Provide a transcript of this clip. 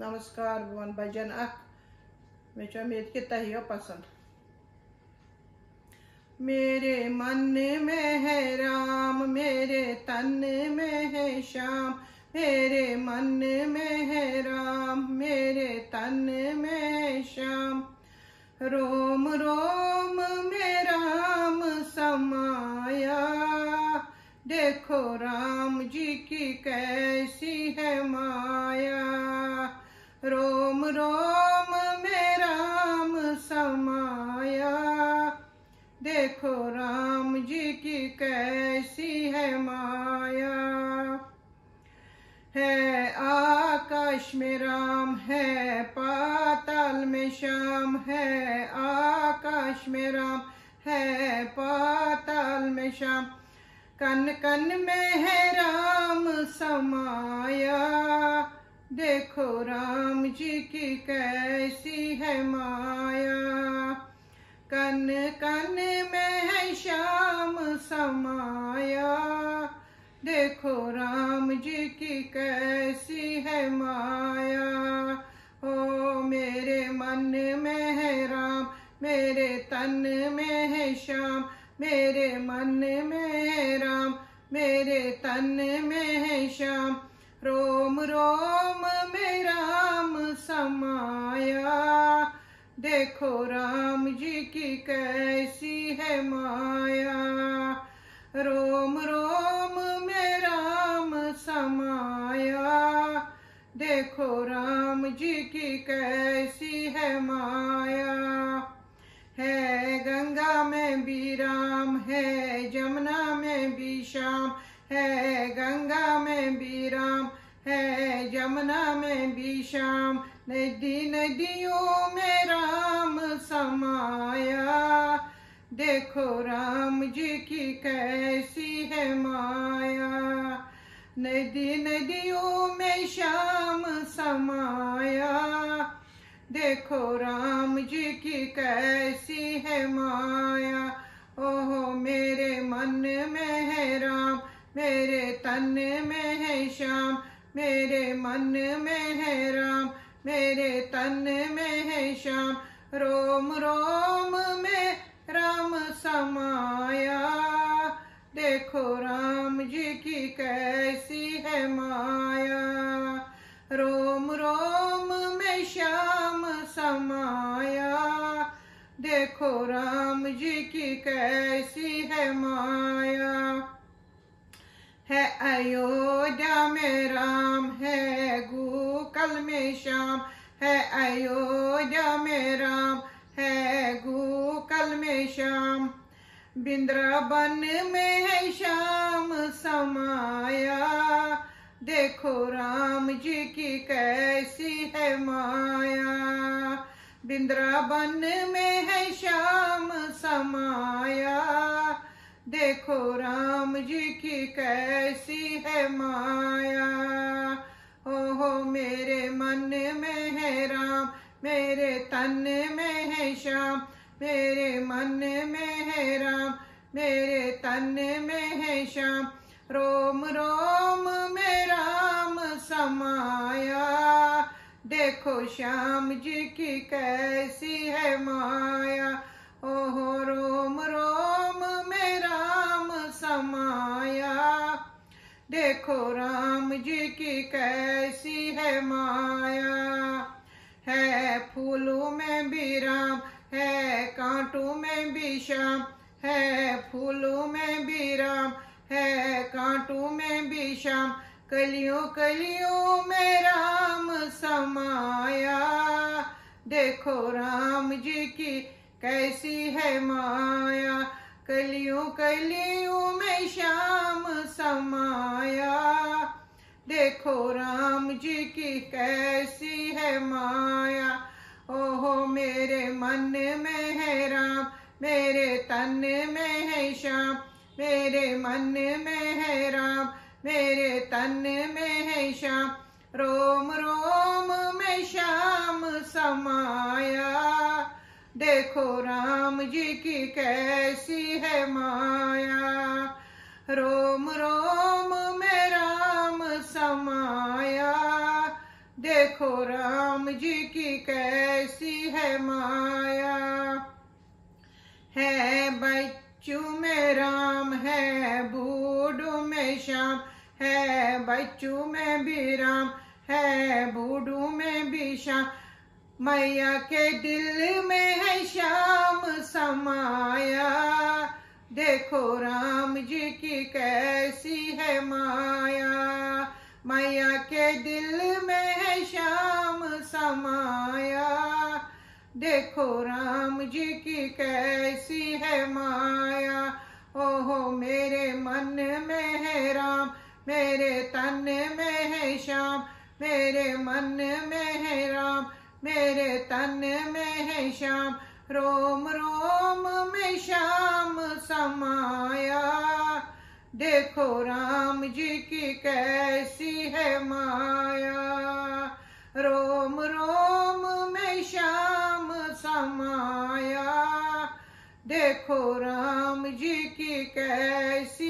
नमस्कार वन भजन अख मे उम्मीद कि तह पसंद। मेरे मन में है राम, मेरे तन में है श्याम, मेरे मन में है राम, मेरे तन में है श्याम। रोम रोम में राम समाया, देखो राम में राम है, पाताल में श्याम है, आकाश में राम है, पाताल में श्याम कन कन में है राम समाया, देखो राम जी की कैसी है माया। कन कन में है श्याम समाया। देखो राम जी की कैसी है माया। ओ मेरे मन में है राम, मेरे तन में है श्याम। मेरे मन में है राम, मेरे तन में है श्याम। रोम रोम में राम समाया। देखो राम जी की कैसी है माया। देखो राम जी की कैसी है माया। है गंगा में भी राम, है जमुना में भी श्याम, है गंगा में भी राम, है जमुना में भी श्याम। नदी नदियों में राम समाया। देखो राम जी की कैसी है माया। नदी नदियों में श्याम समाया। देखो राम जी की कैसी है माया। ओहो, मेरे मन में है राम, मेरे तन में है श्याम। मेरे मन में है राम, मेरे तन में है श्याम। रोम रोम में राम समाया। देखो राम जी की कैसी है माया। रोम रोम में श्याम समाया। देखो राम जी की कैसी है माया। है अयोध्या में राम, है गूकल में श्याम। है अयोध्या में राम, है गूकल में श्याम। बिंद्रावन में है श्याम समाया। देखो राम जी की कैसी है माया। बिंद्रावन में है श्याम समाया। देखो राम जी की कैसी है माया। ओहो, मेरे मन में है राम, मेरे तन में है श्याम। मेरे मन में है राम, मेरे तन में है श्याम। रोम रोम में राम समाया। देखो श्याम जी की कैसी है माया। ओहो, रोम रोम में राम समाया। देखो राम जी की कैसी है माया। है फूलों में भी राम कांटों में भी श्याम है, फूलों में भी राम है, कांटों में भी श्याम, कलियों कलियों में राम समाया। देखो राम जी की कैसी है माया, कलियों कलियों में श्याम समाया। देखो राम जी की कैसी है माया ओहो मेरे मन में है राम, मेरे तन में है श्याम, मेरे मन में है राम, मेरे तन में है श्याम। रोम रोम में श्याम समाया, देखो राम जी की कैसी है माया। रोम रोम देखो राम जी की कैसी है माया। है बच्चू में राम, है बूढ़ू में श्याम, है बच्चू में भी राम, है बूढ़ू में भी श्याम। मैया के दिल में है श्याम समाया। देखो राम जी की कैसी है माया। मैया के दिल में समाया देखो राम जी की कैसी है माया। ओहो, मेरे मन में है राम, मेरे तन में है श्याम। मेरे मन में है राम, मेरे तन में है श्याम। रोम रोम में श्याम समाया। देखो राम जी की कैसी है माया। रोम रोम में श्याम समाया। देखो राम जी की कैसी